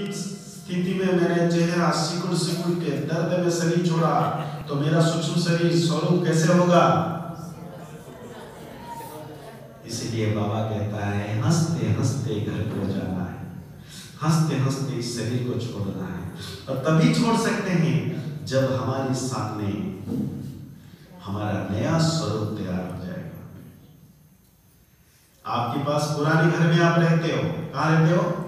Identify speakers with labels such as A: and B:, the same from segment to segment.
A: अंतिम स्थिति में मैंने चेहरा सिकुड़ सिकुड़ के, दर्द में शरीर छोड़ा तो मेरा सूक्ष्म शरीर स्वरूप कैसे होगा? इसलिए बाबा कहता है, हँसते हँसते घर को जाना है। हँसते हँसते इस शरीर को छोड़ना है। और तभी छोड़ सकते हैं जब हमारे सामने हमारा नया स्वरूप तैयार हो जाएगा। आपके पास पुराने घर में आप रहते हो, कहा रहते हो?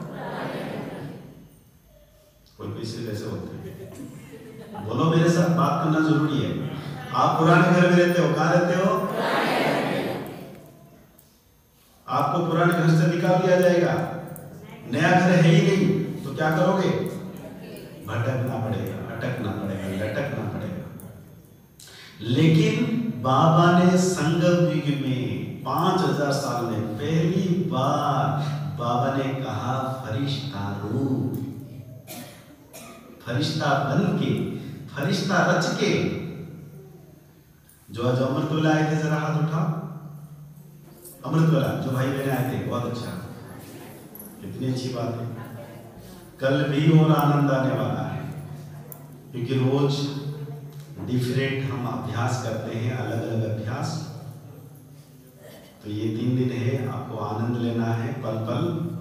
A: सिर्फ़ ऐसे होते हैं। बोलो, मेरे साथ बात करना ज़रूरी है। आप पुराने घर में रहते हो, कहा रहते हो? आपको पुराने घर से निकाल दिया जाएगा। नया घर है ही नहीं तो क्या करोगे? भटकना पड़ेगा अटकना पड़ेगा, लटकना पड़ेगा। लेकिन बाबा ने संगम युग में पाँच हज़ार साल में पहली बार बाबा ने कहा, फरिश्ता रूप। फरिश्ता बन के फरिश्ता रच के जो आज अमृत वाला आए थे, जरा हाथ उठाओ। अमृत वाला जो भाई बहने आए थे, बहुत अच्छा। कितनी अच्छी बात है। कल भी और आनंद आने वाला है। क्योंकि रोज डिफरेंट हम अभ्यास करते हैं अलग अलग अभ्यास। तो ये तीन दिन है, आपको आनंद लेना है पल पल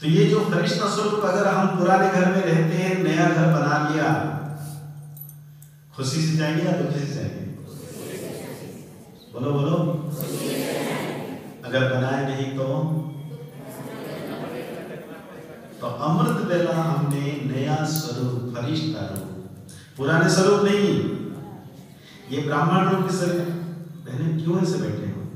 A: तो ये जो फरिश्ता स्वरूप अगर हम पुराने घर में रहते हैं, नया घर बना लिया, खुशी से जाएँगे या दुखी से जाएँगे? बोलो बोलो। अगर बनाए नहीं तो? तो अमृत बेला हमने नया स्वरूप, फरिश्ता रूप। पुराने स्वरूप नहीं। ये ब्राह्मण रूप के शरीर बहने, क्यों ऐसे बैठे हो?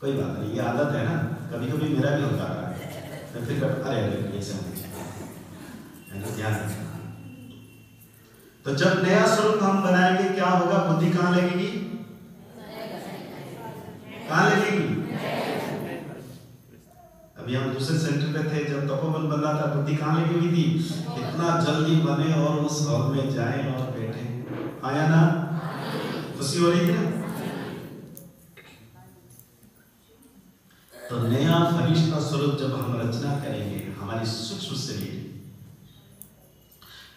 A: कोई बात नहीं, ये आदत है ना। कभी कभी मेरा भी होता है। मैं फिर कब अरे अरे ऐसे ध्यान तो जब नया स्वरूप हम बनाएँगे, क्या होगा? बुद्धि कहाँ लगेगी? कहाँ लगेगी? अभी हम दूसरे सेंटर पे थे, जब तपोवन बन रहा था, बुद्धि कहाँ लगी हुई थी? इतना जल्दी बने और उस हॉल में जाए और बैठे। आया ना? खुशी हो रही थी ना तो नया फरिश्ता स्वरूप जब हम रचना करेंगे, हमारी सूक्ष्म शरीर,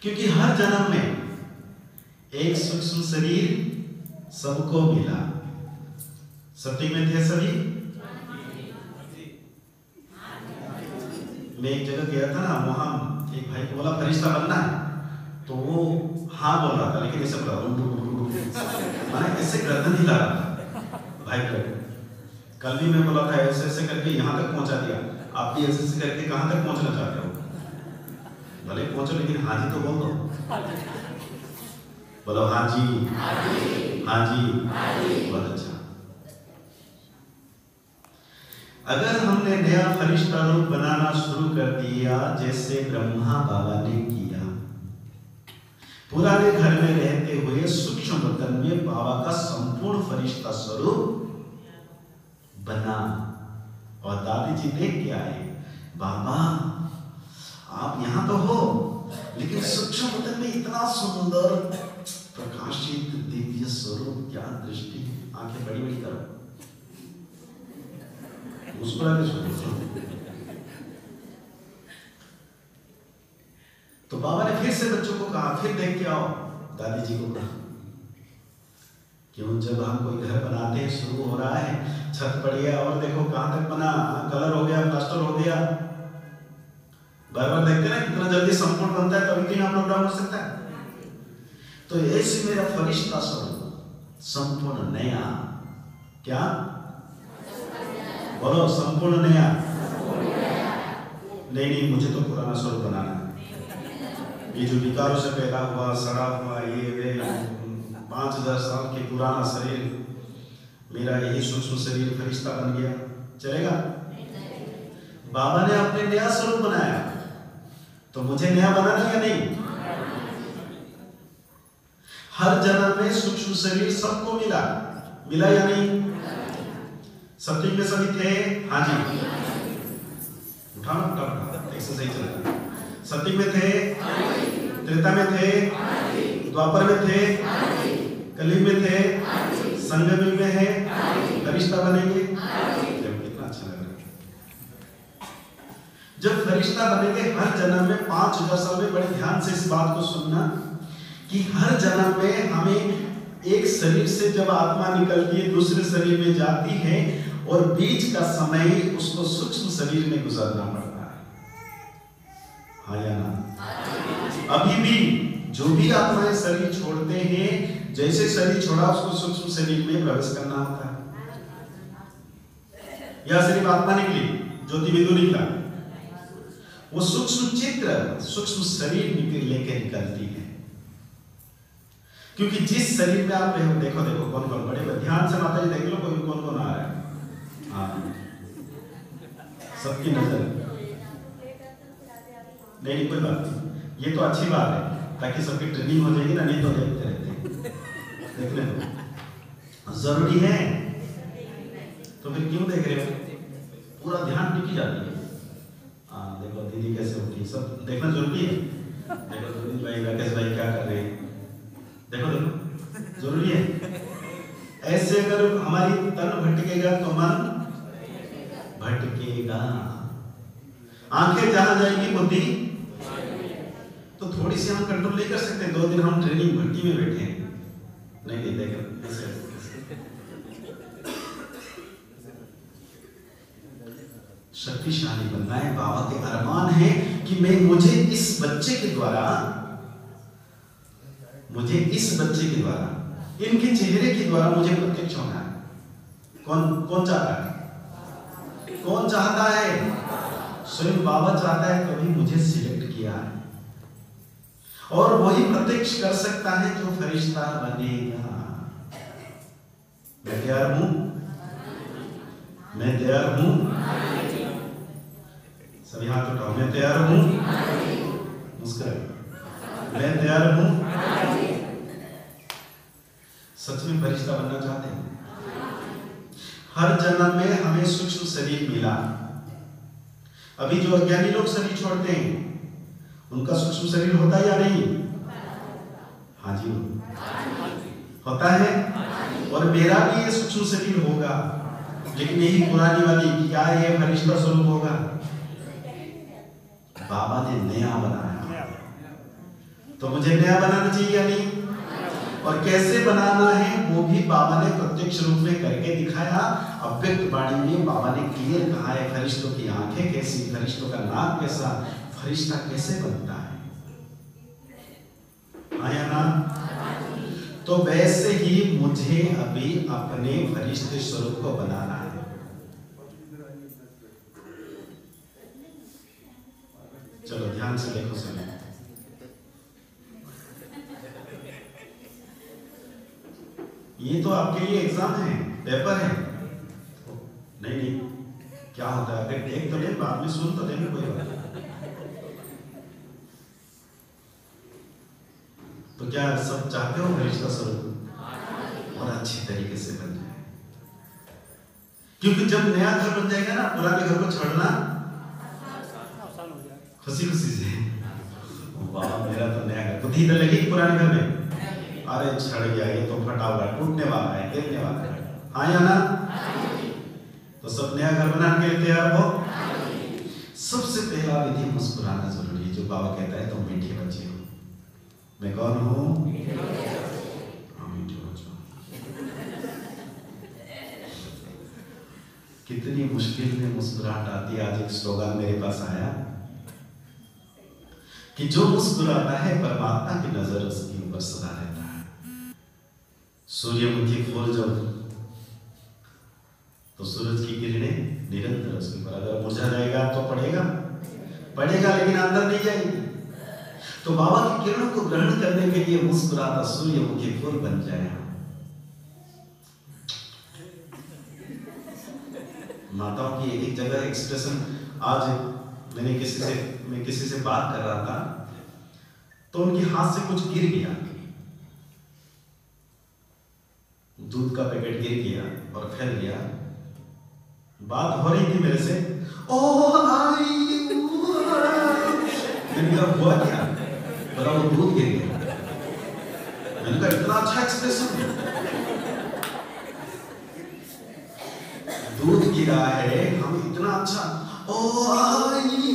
A: क्योंकि हर जन्म में एक सूक्ष्म शरीर सबको मिला। सती में थे सभी? मैं एक जगह गया था ना, वहाँ एक भाई को बोला, फरिश्ता बनना है। तो वो हाँ बोल रहा था, लेकिन ऐसे बोला ऐसे गर्दन रहा था। भाई को कल भी मैं बोला था, ऐसे ऐसे करके यहाँ तक पहुँचा दिया। आप भी ऐसे ऐसे करके कहाँ तक पहुँचना चाहते हो? भले पहुंचो, लेकिन हाँ जी तो बोल दो। बोलो हाँ जी हाँ बहुत अच्छा। अगर हमने नया फरिश्ता रूप बनाना शुरू कर दिया, जैसे ब्रह्मा बाबा ने किया, पुराने घर में रहते हुए सूक्ष्म बदन में बाबा का संपूर्ण फरिश्ता स्वरूप बना और दादी जी देख के आए बाबा, आप यहाँ तो हो, लेकिन सूक्ष्म में इतना सुंदर प्रकाशित दिव्य स्वरूप, क्या दृष्टि आँखें बड़ी बड़ी करो। मुस्कुरा के सुनो तो बाबा ने फिर से बच्चों को कहा, फिर देख के आओ, दादी जी को कहा क्यों? जब हम कोई घर बनाते हैं, शुरू हो रहा है, छत पड़ गया और देखो, कहाँ तक बना? कलर हो गया, प्लास्टर हो गया। बार बार देखते ना कितना जल्दी संपूर्ण बनता है, तभी तो यहाँ प्रोग्राम हो सकता है। तो ऐसे मेरा फरिश्ता स्वरूप संपूर्ण नया। क्या? बोलो, संपूर्ण नया। नहीं नहीं, मुझे तो पुराना स्वरूप बनाना है। ये जो विकारों से पैदा हुआ सड़ा हुआ, ये, वे, पाँच हज़ार साल के पुराना शरीर, मेरा यही सूक्ष्म शरीर फरिश्ता बन गया। चलेगा? बाबा ने अपने नया स्वरूप बनाया। तो मुझे नया बनाना या नहीं? हर जन्म में सूक्ष्म शरीर सबको मिला। मिला या नहीं? सत्युग में सभी थे? हाँ जी। उठाओ एक्सरसाइज चला। सत्युग में थे? त्रेता में थे? द्वापर में थे? कलयुग में थे? संगम में है? रिश्ता बनेंगे? कितना अच्छा लग। रहा है फरिश्ता बनेंगे हर जन्म में, पाँच हज़ार साल में, बड़े ध्यान से इस बात को सुनना कि हर जन्म में हमें एक शरीर से जब आत्मा निकलती है, दूसरे शरीर में जाती है और बीच का समय उसको सूक्ष्म शरीर में गुजरना पड़ता है। हाँ या ना? अभी भी जो भी आत्माएँ शरीर छोड़ते हैं, जैसे शरीर छोड़ा, उसको सूक्ष्म शरीर में प्रवेश करना होता है। या सिर्फ़ आत्मा निकली ज्योति बिंदु निकला। वो सूक्ष्म चित्र सूक्ष्म शरीर निकल लेके निकलती है। क्योंकि जिस शरीर में आप देखो देखो, देखो कौन कौन बड़े। ध्यान से माता जी देख लो कोई कौन कौन आ रहा है। हाँ। सबकी नज़र। नहीं कोई बात नहीं। ये तो अच्छी बात है। ताकि सबकी ट्रेनिंग हो जाएगी ना नहीं तो देखते रहते देख ले तो। ज़रूरी है। तो फिर क्यों देख रहे हो? पूरा ध्यान टिकी जाती है हाँ। देखो दीदी कैसे उठी सब देखना ज़रूरी है। देखो दीदी भाई, राकेश भाई क्या कर रहे हैं? देखो देखो। ज़रूरी है। ऐसे अगर हमारी तन भटकेगा तो मन भटकेगा। आँखें जहाँ जाएगी बुद्धि तो थोड़ी सी हम कंट्रोल नहीं कर सकते। दो दिन हम ट्रेनिंग भट्टी में बैठे हैं। नहीं नहीं, देख ऐसे। शक्तिशाली बनना है। बाबा के अरमान है कि मैं, मुझे इस बच्चे के द्वारा, मुझे इस बच्चे के द्वारा, इनके चेहरे के द्वारा मुझे प्रत्यक्ष होना है। कौन कौन चाहता है? कौन चाहता है? स्वयं बाबा चाहता है कभी मुझे सिलेक्ट किया है। और वही प्रत्यक्ष कर सकता है जो फरिश्ता बनेगा। मैं तैयार हूँ? मैं तैयार हूँ? सभी हाथ उठाओ। मैं तैयार हूँ। मुस्कुराए मैं तैयार हूँ। सच में फरिश्ता बनना चाहते हैं? हर जन्म में हमें सूक्ष्म शरीर मिला। अभी जो अज्ञानी लोग शरीर छोड़ते हैं, उनका सूक्ष्म शरीर होता है या नहीं? हाँ जी होता है। और मेरा भी ये सूक्ष्म शरीर होगा। लेकिन यही पुरानी वाली, क्या ये फरिश्ता स्वरूप होगा? बाबा ने नया बनाया। तो मुझे नया बनाना चाहिए या नहीं? और कैसे बनाना है वो भी बाबा ने प्रत्यक्ष रूप में करके दिखाया। अव्यक्त वाणी में बाबा ने क्लियर कहा है फरिश्तों की आँखें कैसी फरिश्तों का नाक कैसा फरिश्ता कैसे बनता है? आया ना? तो वैसे ही मुझे अभी अपने फरिश्ते स्वरूप को बनाना है चलो ध्यान से देखो सभी ये तो आपके लिए एग्ज़ाम है पेपर है। नहीं नहीं। क्या होता है? अगर देख तो ले, बाद में सुन तो लेंगे कोई बात तो क्या सब चाहते हो फरिश्ता स्वरूप और अच्छी तरीके से बन जाए। क्योंकि जब नया घर बन जाएगा ना, पुराने घर को छोड़ना खुशी खुशी से बाबा मेरा तो नया घर बुद्धि तो लगी पुराने घर में अरे छड़ गया ये तो फटा हुआ है टूटने वाला है गिरने वाला है हाँ या ना तो सब नया घर बनाने के तैयार हो सबसे पहला विधि मुस्कुराना ज़रूरी है जो बाबा कहता है तुम तो मीठे बच्चे हो मैं कौन हूँ हाँ कितनी मुश्किल में मुस्कुराहट आती है आज एक स्लोगन मेरे पास आया कि जो मुस्कुराता है परमात्मा की नज़र उसके ऊपर सदा रहता है। सूर्यमुखी फूल जब तो सूरज की किरणें निरंतर उसके ऊपर, अगर मुरझा जाएगा तो पड़ेगा। पड़ेगा लेकिन अंदर नहीं जाएगी। तो बाबा की किरणों को ग्रहण करने के लिए मुस्कुराता सूर्यमुखी फूल बन जाए। माताओं की एक जगह एक्सप्रेशन आज मैंने किसी से, मैं किसी से बात कर रहा था तो उनके हाथ से कुछ गिर गया दूध का पैकेट गिर गया और फैल गया। बात हो रही थी मेरे से, ओ हुआ क्या? बोला, वो दूध गिर गया। मैंने कहा, इतना अच्छा एक्सप्रेशन दूध गिरा है हम इतना अच्छा ओ आई ये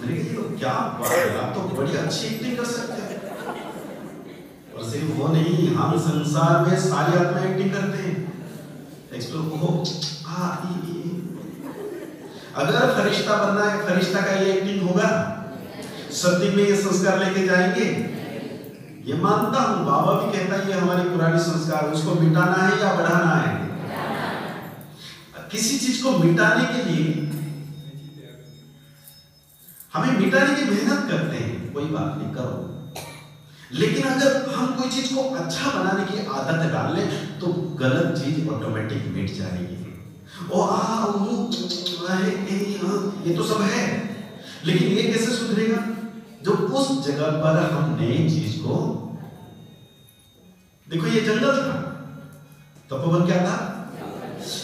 A: मैंने कहा ये क्या बात है आप तो बड़ी अच्छी एक्टिंग कर सकते हैं सिर्फ़ वो नहीं? हम संसार में सारी आत्मा एक्टिंग करते हैं। एक्सप्लोर हो हाँ ई, ई, अगर फरिश्ता बनना है फरिश्ता का ये एक्टिंग होगा सत्य में ये संस्कार लेके जाएँगे। ये मानता हूँ बाबा भी कहता है ये हमारी पुरानी संस्कार उसको मिटाना है या बढ़ाना है? किसी चीज़ को मिटाने के लिए हमें मिटाने की मेहनत करते हैं। कोई बात नहीं करो। लेकिन अगर हम कोई चीज़ को अच्छा बनाने की आदत डाल लें तो गलत चीज़ ऑटोमेटिक मिट जाएगी। ओ, आ वो ये तो सब है। लेकिन ये कैसे सुधरेगा? जो उस जगह पर हम नई चीज़ को, देखो ये जंगल था। तपोवन क्या था?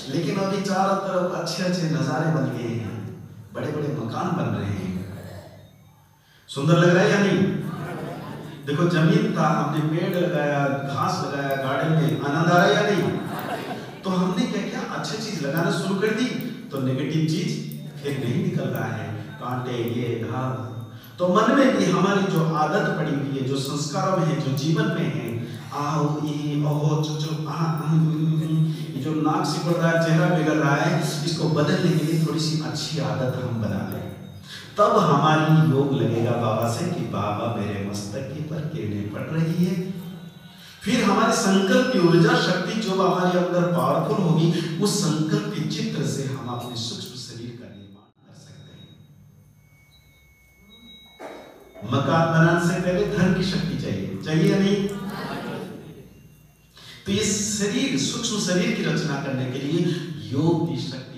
A: लेकिन अभी चारों तरफ़ अच्छे अच्छे नजारे बन गए हैं। बड़े बड़े मकान बन रहे हैं। सुंदर लग रहा है या नहीं? देखो ज़मीन था हमने पेड़ लगाया घास लगाया गार्डन में। आनंद आ रहा या नहीं? तो हमने क्या किया? अच्छी चीज़ लगाना शुरू कर दी। तो नेगेटिव चीज़ फिर नहीं निकल रहा है। कांटे ये घास तो मन में भी हमारी जो आदत पड़ी हुई है जो संस्कारों में है जो जीवन में है आओ ये ओहो जो जो आ, ये जो नाक सिकुड़ रहा है चेहरा बिगड़ रहा है इसको बदलने के लिए थोड़ी सी अच्छी आदत हम बना लें। तब हमारी योग लगेगा बाबा से कि बाबा मेरे मस्तक के पर किरणें पड़ रही है। फिर हमारे संकल्प की ऊर्जा शक्ति जो हमारे अंदर पावरफुल होगी, उस संकल्प के चित्र से हम अपने सूक्ष्म शरीर का निर्माण कर सकते हैं। मकान बनाने से पहले धन की शक्ति चाहिए। चाहिए नहीं? तो ये शरीर, सूक्ष्म शरीर की रचना करने के लिए योग की शक्ति